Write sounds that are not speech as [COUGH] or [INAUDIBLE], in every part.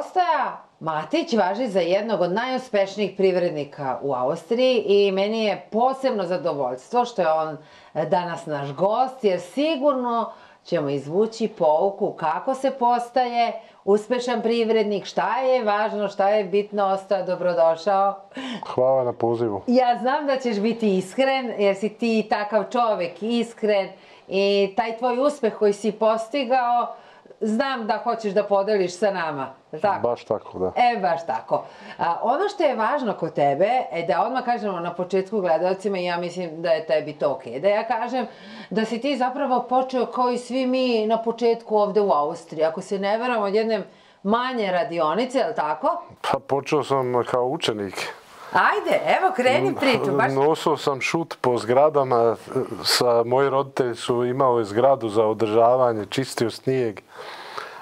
Ostaja Matić važi za jednog od najuspešnijih privrednika u Austriji i meni je posebno zadovoljstvo što je on danas naš gost, jer sigurno ćemo izvući pouku kako se postaje uspešan privrednik, šta je važno, šta je bitno, ostao dobrodošao. Hvala na pozivu. Ja znam da ćeš biti iskren, jer si ti takav čovek, iskren i taj tvoj uspeh koji si postigao, znam da hoćeš da podeliš sa nama. Tako? Baš tako, da. E, baš tako. A, ono što je važno kod tebe, je da odmah kažemo na početku gledalcima, ja mislim da je tebi to okej, okay, da ja kažem da si ti zapravo počeo kao i svi mi na početku ovde u Austriji. Ako se ne veram od jedne manje radionice, je li tako? Pa počeo sam kao učenik. Ajde, evo kreni priču. Baš... Nosio sam šut po zgradama, sa, moji roditelji su imali zgradu za održavanje, čistio snijeg,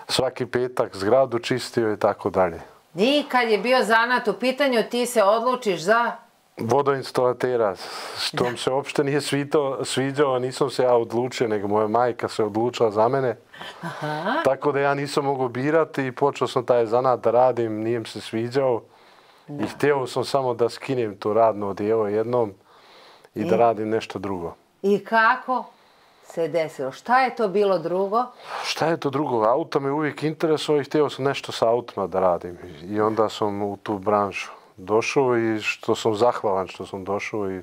svaki petak zgradu čistio i tako dalje. I kad je bio zanat u pitanju, ti se odlučiš za... Vodoinstalatera, što mi se uopšte nije svito, sviđao, nisam se ja odlučio, nego moja majka se odlučila za mene. Aha. Tako da ja nisam mogu birati i počeo sam taj zanat da radim, nije mi se sviđao. I htio sam samo da skinem to radno odjevo jednom i, I da radim nešto drugo. I kako se desilo? Šta je to bilo drugo? Šta je to drugo? Auto me uvijek interesuje i htio sam nešto sa autima da radim. I onda sam u tu branšu došao i što sam zahvalan što sam došao i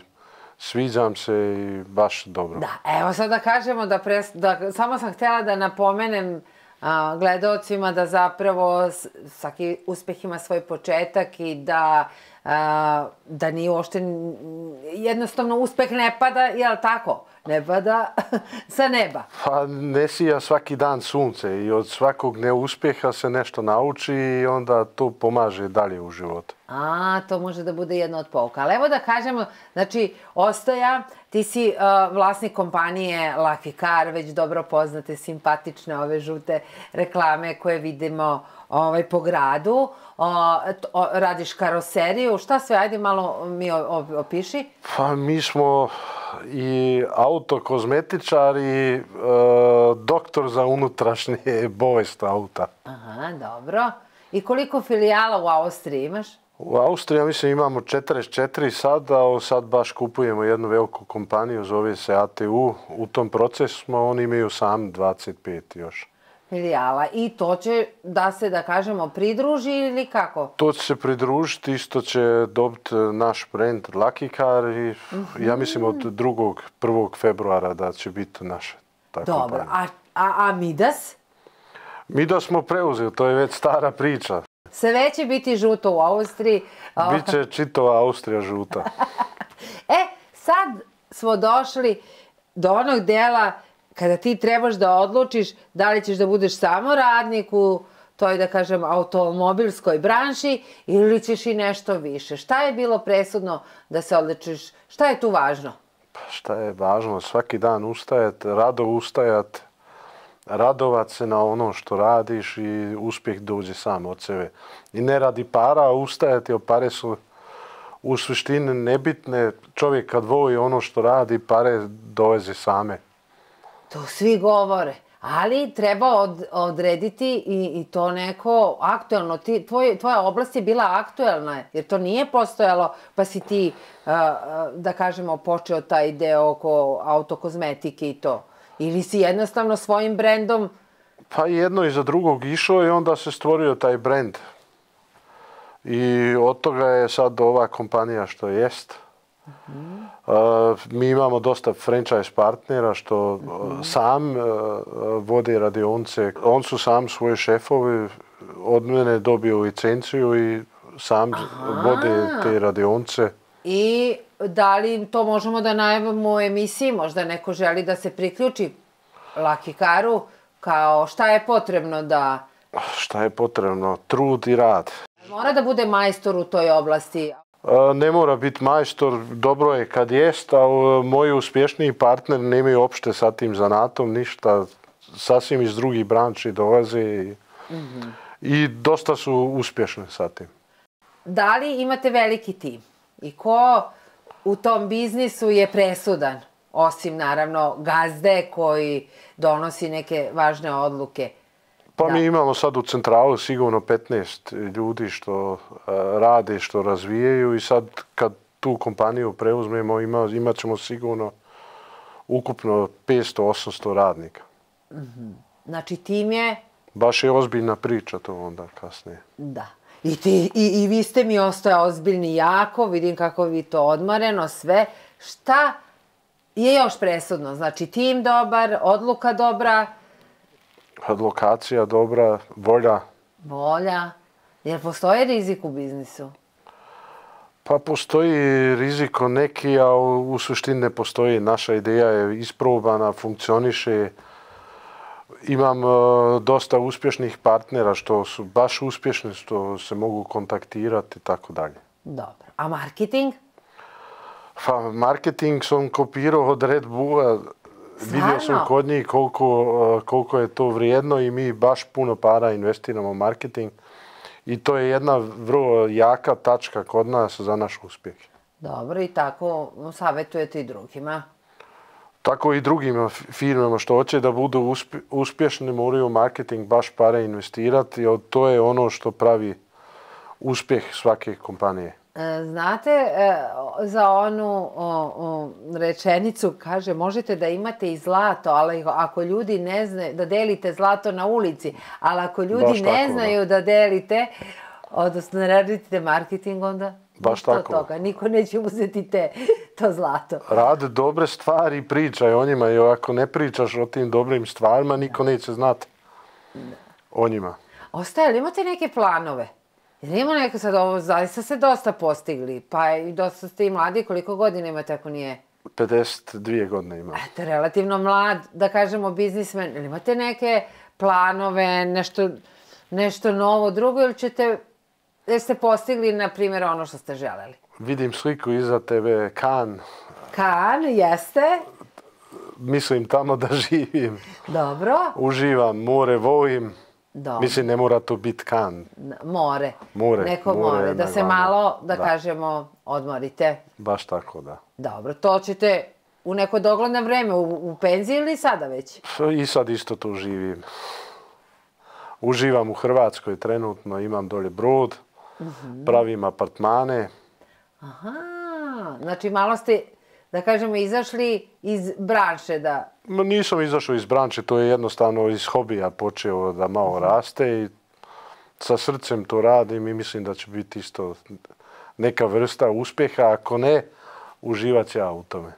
sviđam se i baš dobro. Da, evo sad da kažemo da, pres, da samo sam htjela da napomenem a, gledalcima da zapravo svaki uspeh ima svoj početak i da da nije uopšte jednostavno uspeh ne pada, je li tako? Ne pada [LAUGHS] sa neba. Pa ne sija svaki dan sunce i od svakog neuspjeha se nešto nauči i onda to pomaže dalje u životu. A, to može da bude jedno od pouka. Ali evo da kažemo, znači, Ostoja, ti si uh, vlasnik kompanije Lucky Car, već dobro poznate, simpatične ove žute reklame koje vidimo ovaj, po gradu. O, to, radiš karoseriju, šta sve, ajde malo mi opiši. Pa mi smo i autokozmetičar i e, doktor za unutrašnje [LAUGHS] bolest auta. Aha, dobro. I koliko filijala u Austriji imaš? U Austriji, ja mislim, imamo 44 sad, a sad baš kupujemo jednu veliku kompaniju, zove se ATU. U tom procesu smo, oni imaju sam 25 još. Filijala. I to će da se, da kažemo, pridruži ili kako? To će se pridružiti, isto će dobiti naš brand Lucky Car i mm -hmm. ja mislim od 2. 1. februara da će biti naše. Dobro, a, a, a Midas? Midas smo preuzeli, to je već stara priča. Sve će biti žuto u Austriji. [LAUGHS] Biće čitova Austrija žuta. [LAUGHS] e, sad smo došli do onog dela kada ti trebaš da odlučiš da li ćeš da budeš samo radnik u toj, da kažem, automobilskoj branši ili ćeš i nešto više. Šta je bilo presudno da se odlučiš? Šta je tu važno? Pa šta je važno? Svaki dan ustajati, rado ustajati, radovat se na ono što radiš i uspjeh dođe sam od sebe. I ne radi para, a ustajati, jer pare su u suštini nebitne. Čovjek kad voli ono što radi, pare doveze same. To svi govore. Ali treba od, odrediti i, i to neko aktuelno. Ti, tvoj, tvoja oblast je bila aktuelna, jer to nije postojalo, pa si ti, uh, da kažemo, počeo taj deo oko autokozmetike i to. Ili si jednostavno svojim brendom... Pa jedno iza drugog išao i onda se stvorio taj brend. I od toga je sad ova kompanija što jest. Uh uh, mi imamo dosta franchise partnera što uh -huh. sam uh, vode radionce. On su sam svoje šefovi, od mene dobio licenciju i sam Aha. vode te radionce. I da li to možemo da najavimo u emisiji? Možda neko želi da se priključi Lucky Caru? Kao šta je potrebno da... Šta je potrebno? Trud i rad. Mora da bude majstor u toj oblasti? Ne mora biti majstor, dobro je kad jest, ali moji uspješniji partner nemaju opšte sa tim zanatom, ništa, sasvim iz drugih branči dolaze i, mm -hmm. i dosta su uspješni sa tim. Da li imate veliki tim? I ko u tom biznisu je presudan, osim naravno gazde koji donosi neke važne odluke? Pa Da. mi imamo sad u centralu sigurno 15 ljudi što e, rade, što razvijaju i sad kad tu kompaniju preuzmemo ima, imat ćemo sigurno ukupno 500-800 radnika. Znači tim je, Baš je ozbiljna priča to onda kasnije. da. I, ti, i, I vi ste mi ostaje ozbiljni jako, vidim kako vi to odmareno, sve. Šta je još presudno? Znači tim dobar, odluka dobra, Lokacija dobra, volja, volja. Jer postoji rizik u biznisu? Pa postoji riziko neki, a u, suštini ne postoji. Naša ideja je isprobana, funkcioniše. Imam e, dosta uspješnih partnera što su baš uspješni, što se mogu kontaktirati i tako dalje. Dobro. A marketing? Pa marketing sam kopirao od Red Bulla. Vidio sam kod njih koliko, e, koliko je to vrijedno i mi baš puno para investiramo u marketing. I to je jedna vrlo jaka tačka kod nas za naš uspjeh. Dobro, i tako savjetujete i drugima. Tako i drugim f- firmama što hoće da budu uspje- uspješni moraju u marketing baš pare investirati, to je ono što pravi uspjeh svake kompanije. E, Znate, e, za onu o, o, rečenicu kaže možete da imate i zlato, ali ako ljudi ne znaju da delite zlato na ulici, ali ako ljudi Baš ne tako, da. znaju da. delite, odnosno ne radite marketing, onda Baš od tako. toga. Niko neće uzeti te, to zlato. Rade dobre stvari i pričaj o njima, i ako ne pričaš o tim dobrim stvarima, niko neće znati o njima. Ostaje li imate neke planove? Jer ima neke sad ovo, zaista ste dosta postigli, pa i dosta ste i mladi, koliko godina imate ako nije 52 godine imam. Eto, relativno mlad, da kažemo, biznismen. Ili imate neke planove, nešto, nešto novo, drugo, ili ćete, jer ste postigli, na primjer, ono što ste želeli? Vidim sliku iza tebe, kan, Kan, jeste, mislim tamo da živim. dobro, Uživam, more volim. Dobro. Mislim, ne mora to biti kan. More. More, Neko more more, da se malo, da, Da. kažemo, odmorite. Baš tako, da. Dobro, to ćete u neko dogledno vreme, u, u penziji ili sada već? I sad isto tu živim. Uživam u Hrvatskoj trenutno, imam dolje brod, pravim apartmane. Aha, znači malo ste, da kažemo, izašli iz branše da... Ma Nisam izašao iz branče, to je jednostavno iz hobija počeo da malo raste i sa srcem to radim i mislim da će biti isto neka vrsta uspjeha, ako ne, uživat ja u tome.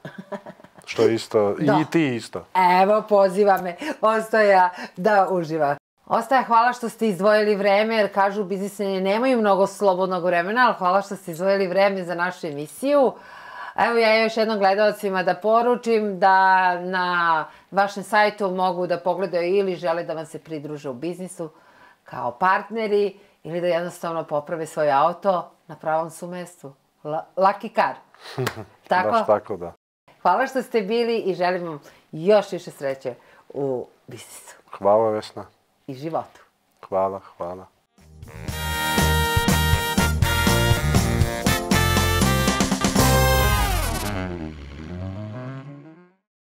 [LAUGHS] Što je isto, i ti isto. Evo, poziva me Ostoja da uživa. Ostaja, hvala što ste izdvojili vreme, jer kažu biznismeni nemaju mnogo slobodnog vremena, ali hvala što ste izdvojili vreme za našu emisiju. Evo ja još jednom gledalcima da poručim da na vašem sajtu mogu da pogledaju ili žele da vam se pridruže u biznisu kao partneri ili da jednostavno poprave svoj auto na pravom su mestu. Lucky car. [LAUGHS] Tako? Baš tako, da. Hvala što ste bili i želim vam još više sreće u biznisu Hvala Vesna. i životu. Hvala, hvala.